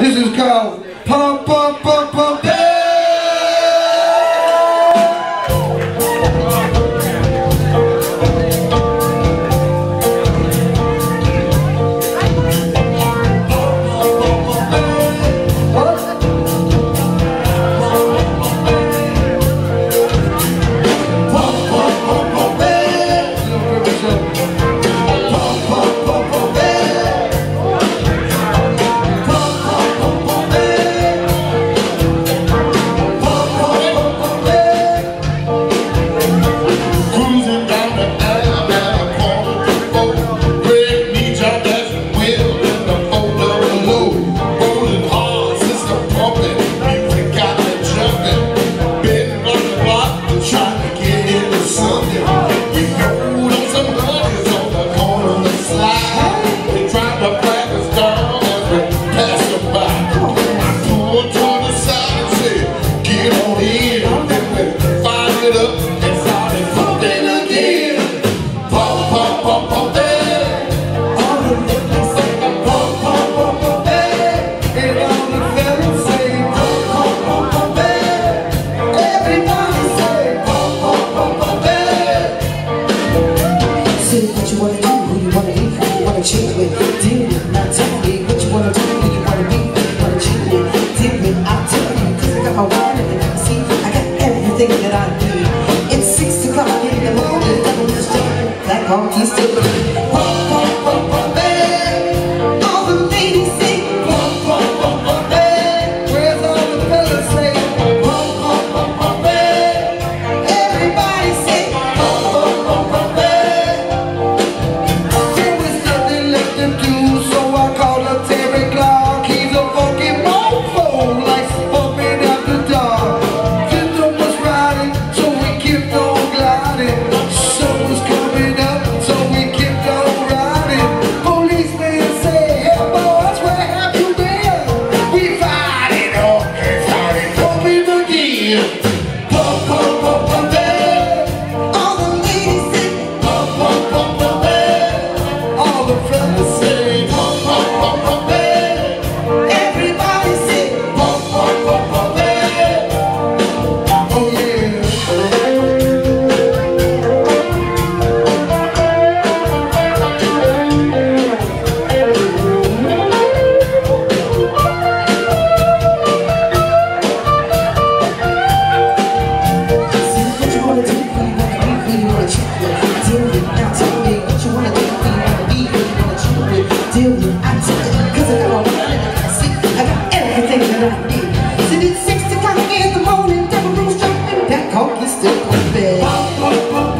This is called Pump, Pump, Pump, conquista Аминь. oh, oh.